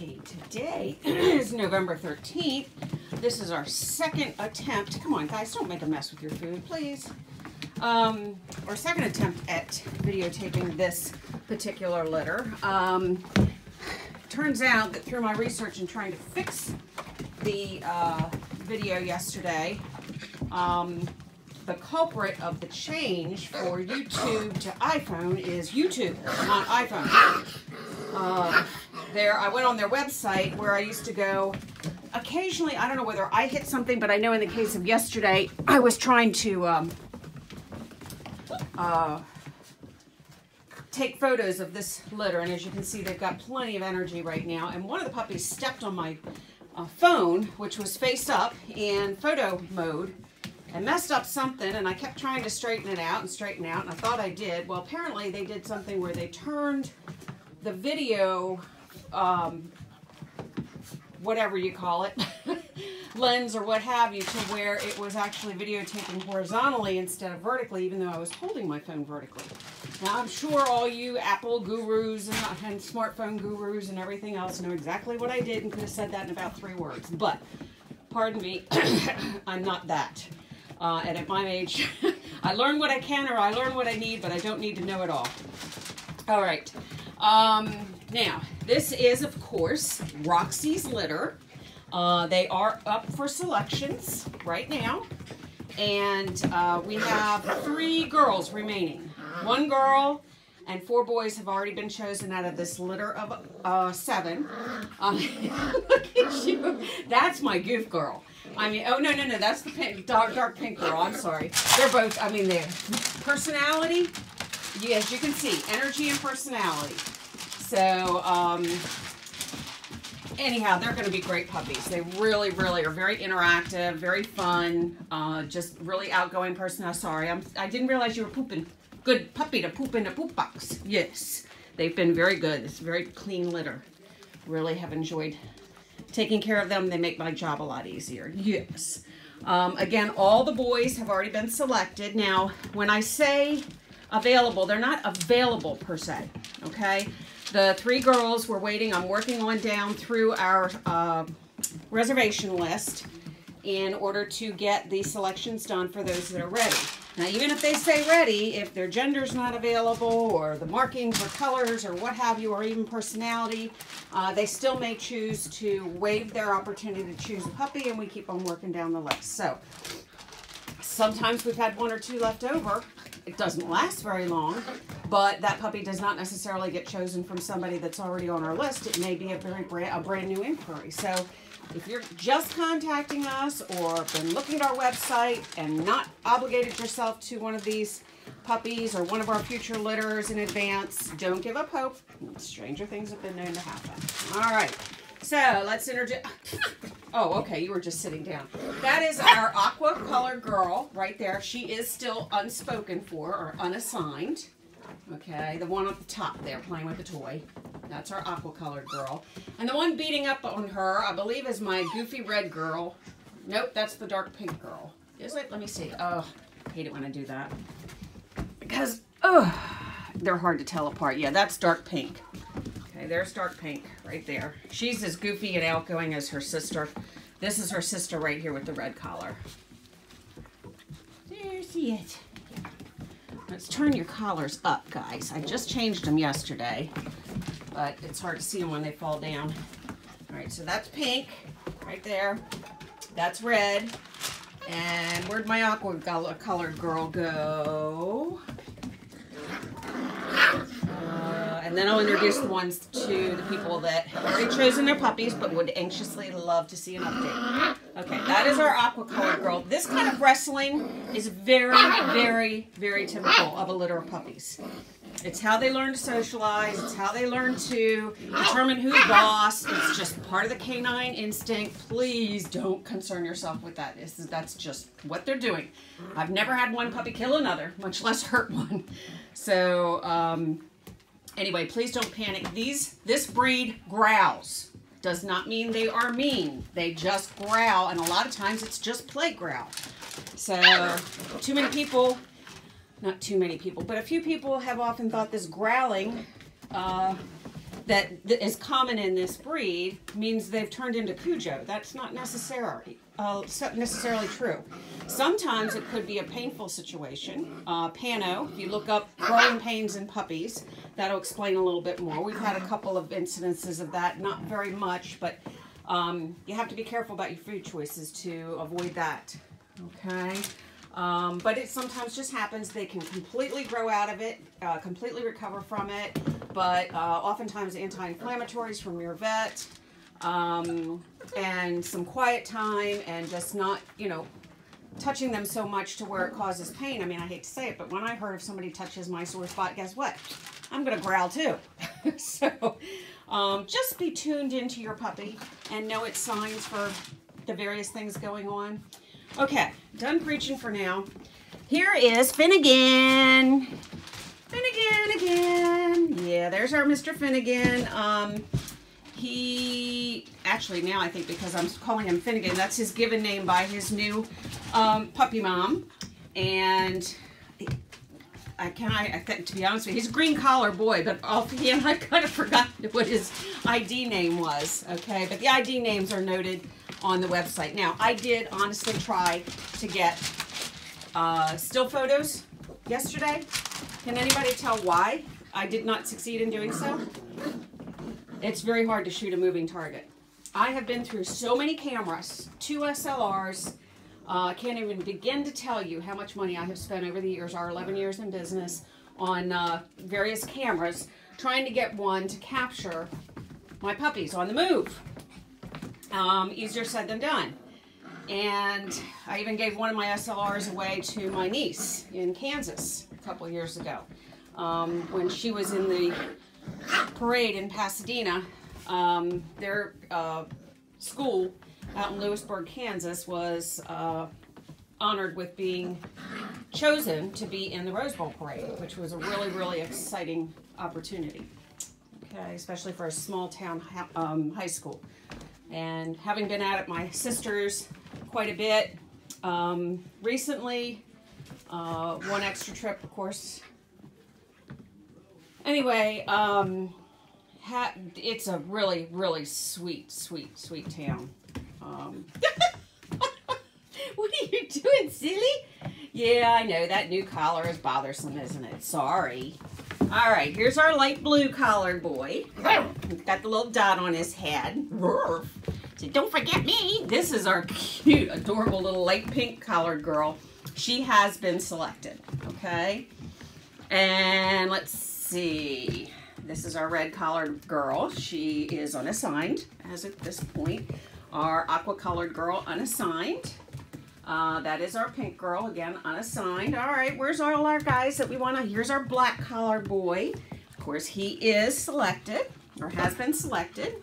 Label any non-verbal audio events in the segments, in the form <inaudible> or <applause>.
Today <clears throat> is November 13th. This is our second attempt. Come on, guys, don't make a mess with your food, please. Um, our second attempt at videotaping this particular litter. Um, turns out that through my research and trying to fix the uh, video yesterday, um, the culprit of the change for YouTube to iPhone is YouTube, not iPhone. Uh, there, I went on their website where I used to go occasionally. I don't know whether I hit something, but I know in the case of yesterday, I was trying to um, uh, take photos of this litter, and as you can see, they've got plenty of energy right now. And one of the puppies stepped on my uh, phone, which was face up in photo mode, and messed up something and I kept trying to straighten it out and straighten out and I thought I did. Well, apparently they did something where they turned the video, um, whatever you call it, <laughs> lens or what have you, to where it was actually videotaping horizontally instead of vertically, even though I was holding my phone vertically. Now, I'm sure all you Apple gurus and, and smartphone gurus and everything else know exactly what I did and could have said that in about three words. But, pardon me, <coughs> I'm not that. Uh, and at my age, <laughs> I learn what I can or I learn what I need, but I don't need to know it all. All right. Um, now, this is, of course, Roxie's litter. Uh, they are up for selections right now. And uh, we have three girls remaining. One girl and four boys have already been chosen out of this litter of uh, seven. Uh, <laughs> look at you. That's my goof girl. I mean, oh no, no, no, that's the pink, dark, dark pink girl. I'm sorry. They're both. I mean, they're personality. yes, you can see, energy and personality. So, um, anyhow, they're going to be great puppies. They really, really are very interactive, very fun, uh, just really outgoing person. sorry, I'm, I didn't realize you were pooping. Good puppy to poop in a poop box. Yes, they've been very good. It's very clean litter. Really have enjoyed taking care of them. They make my job a lot easier. Yes. Um, again, all the boys have already been selected. Now, when I say available, they're not available per se, okay? The three girls we're waiting, I'm working on down through our uh, reservation list in order to get the selections done for those that are ready. Now, even if they say ready, if their gender's not available or the markings or colors or what have you, or even personality, uh, they still may choose to waive their opportunity to choose a puppy and we keep on working down the list. So, sometimes we've had one or two left over. It doesn't last very long, but that puppy does not necessarily get chosen from somebody that's already on our list. It may be a very brand, a brand new inquiry. So if you're just contacting us or been looking at our website and not obligated yourself to one of these puppies or one of our future litters in advance, don't give up hope. Stranger things have been known to happen. All right. So let's introduce. <laughs> Oh, okay. You were just sitting down. That is our aqua color girl right there. She is still unspoken for or unassigned. Okay, the one at the top there playing with the toy. That's our aqua colored girl. And the one beating up on her, I believe, is my goofy red girl. Nope, that's the dark pink girl. Is it? Let me see. Oh, I hate it when I do that. Because, oh, they're hard to tell apart. Yeah, that's dark pink. Okay, there's dark pink right there. She's as goofy and outgoing as her sister. This is her sister right here with the red collar. There's it. Let's turn your collars up, guys. I just changed them yesterday, but it's hard to see them when they fall down. All right, so that's pink right there. That's red. And where'd my aqua colored girl go? Uh, and then I'll introduce the ones to the people that have already chosen their puppies but would anxiously love to see an update. Okay, that is our aqua colored girl. This kind of wrestling is very, very, very typical of a litter of puppies. It's how they learn to socialize. It's how they learn to determine who's boss. It's just part of the canine instinct. Please don't concern yourself with that. That's just what they're doing. I've never had one puppy kill another, much less hurt one. So, um, anyway, please don't panic. These, this breed growls. Does not mean they are mean. They just growl, and a lot of times it's just play growl. So, too many people not too many people, but a few people have often thought this growling, uh, that, is common in this breed means they've turned into Cujo. That's not necessarily uh, necessarily true. Sometimes it could be a painful situation. Uh, Pano, if you look up growing pains in puppies, that'll explain a little bit more. We've had a couple of incidences of that, not very much, but um, you have to be careful about your food choices to avoid that. Okay. Um, but it sometimes just happens. They can completely grow out of it, uh, completely recover from it. But uh, oftentimes anti-inflammatories from your vet, um, and some quiet time, and just not, you know, touching them so much to where it causes pain. I mean, I hate to say it, but when I heard if somebody touches my sore spot, guess what? I'm going to growl too. <laughs> so um, just be tuned into your puppy and know its signs for the various things going on. Okay, done preaching for now. Here is Finnegan. Finnegan again. Yeah, there's our Mr. Finnegan. Um, he, actually now I think because I'm calling him Finnegan, that's his given name by his new um, puppy mom. And I can I, I to be honest with you, he's a green collar boy, but offhand <laughs> I kind of forgot what his ID name was. Okay, but the ID names are noted on the website. Now, I did honestly try to get uh, still photos yesterday. Can anybody tell why I did not succeed in doing so? It's very hard to shoot a moving target. I have been through so many cameras, two SLRs. Uh, I can't even begin to tell you how much money I have spent over the years, our 11 years in business, on uh, various cameras, trying to get one to capture my puppies on the move. Um, easier said than done. And I even gave one of my SLRs away to my niece in Kansas a couple years ago. Um, when she was in the parade in Pasadena, um, their uh, school out in Louisburg, Kansas was uh, honored with being chosen to be in the Rose Bowl parade, which was a really, really exciting opportunity. Okay, especially for a small town um, high school. And having been out at my sister's quite a bit, um, recently, uh, one extra trip, of course. Anyway, um, it's a really, really sweet, sweet, sweet town. Um, <laughs> what are you doing, silly? Yeah, I know, that new collar is bothersome, isn't it? Sorry. All right, here's our light blue collared boy. He's got the little dot on his head. So don't forget me. This is our cute, adorable little light pink collared girl. She has been selected, okay? And let's see. This is our red collared girl. She is unassigned as at this point. Our aqua colored girl unassigned. Uh, that is our pink girl, again, unassigned. All right, where's all our guys that we want to? Here's our black collar boy. Of course, he is selected, or has been selected.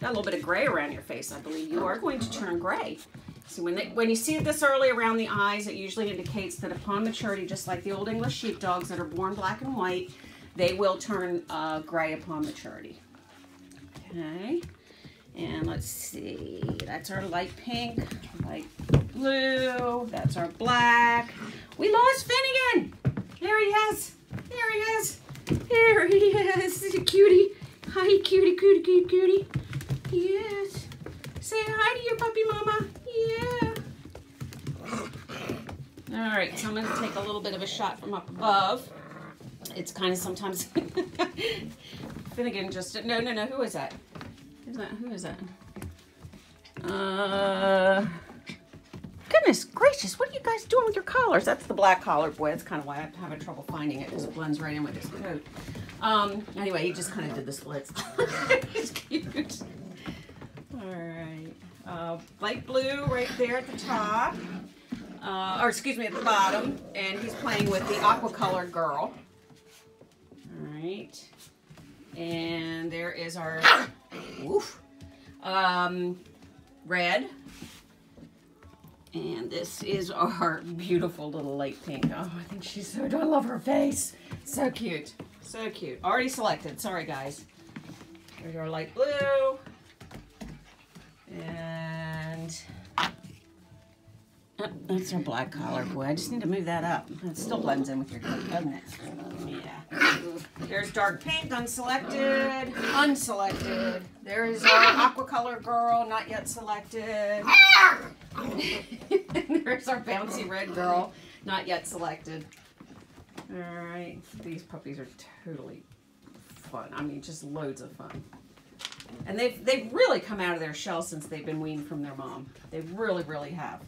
Got a little bit of gray around your face, I believe. You are going to turn gray. So when, they, when you see this early around the eyes, it usually indicates that upon maturity, just like the old English sheepdogs that are born black and white, they will turn uh, gray upon maturity. Okay. And let's see, that's our light pink, light blue, that's our black. We lost Finnegan. There he is. There he is. There he is. he's Cutie. Hi, cutie, cutie, cutie, cutie. Yes. Say hi to your puppy mama. Yeah. All right, so I'm going to take a little bit of a shot from up above. It's kind of sometimes... <laughs> Finnegan just... No, no, no. Who is that? Who's that? Who is that? Uh, goodness gracious, what are you guys doing with your collars? That's the black collar boy. That's kind of why I'm having trouble finding it because it blends right in with his coat. Um, anyway, he just kind of did the splits. <laughs> He's cute. All right. Uh, light blue right there at the top. Uh, or excuse me, at the bottom. And he's playing with the aqua colored girl. All right. And there is our Oof. Um, red. And this is our beautiful little light pink. Oh, I think she's so, I love her face. So cute. So cute. Already selected. Sorry, guys. There's our light blue. And that's our black collar boy. I just need to move that up. It still blends in with your coat, doesn't it? Yeah. There's dark pink, unselected, unselected. There's our aqua color girl, not yet selected. <laughs> There's our bouncy red girl, not yet selected. All right, these puppies are totally fun. I mean, just loads of fun. And they've they've really come out of their shell since they've been weaned from their mom. They really, really have.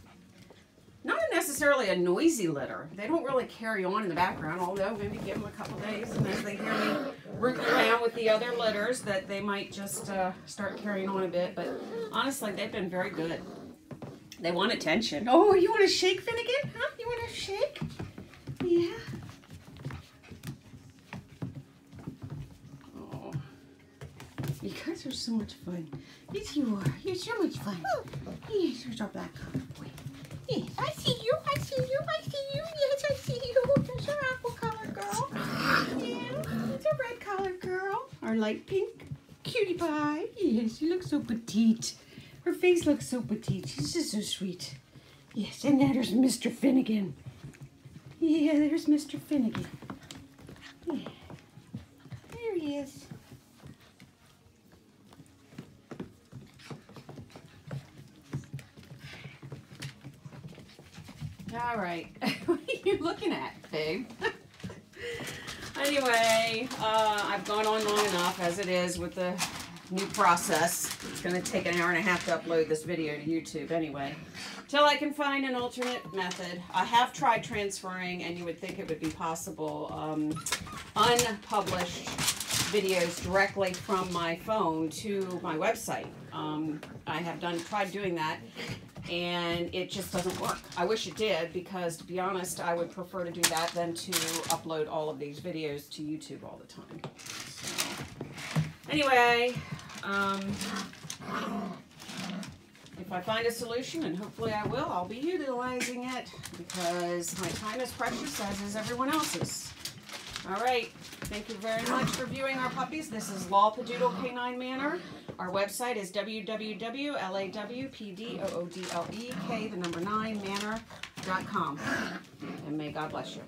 Not necessarily a noisy litter. They don't really carry on in the background, although maybe give them a couple days and as they hear me root around with the other litters that they might just uh, start carrying on a bit. But honestly, they've been very good. They want attention. Oh, you want to shake, Finnegan? Huh? You want to shake? Yeah. Oh. You guys are so much fun. Yes, you are. You're so much fun. Yes, there's our black Yes, I see you. I see you. I see you. Yes, I see you. There's your apple collar girl. Yeah, there's our red collar girl. Our light pink cutie pie. Yes, she looks so petite. Her face looks so petite. She's just so sweet. Yes, and there's Mr. Finnegan. Yeah, there's Mr. Finnegan. Yeah. There he is. All right. <laughs> what are you looking at, babe? <laughs> anyway, uh, I've gone on long enough as it is with the new process. It's going to take an hour and a half to upload this video to YouTube anyway. Till I can find an alternate method. I have tried transferring, and you would think it would be possible, um, unpublished videos directly from my phone to my website. Um, I have done tried doing that and it just doesn't work. I wish it did because to be honest, I would prefer to do that than to upload all of these videos to YouTube all the time. So, anyway, um, if I find a solution, and hopefully I will, I'll be utilizing it because my time is precious, as is everyone else's. All right. Thank you very much for viewing our puppies. This is Lawpadoodle Canine Manor. Our website is www.lawpdoodlek, the number nine, manor.com. And may God bless you.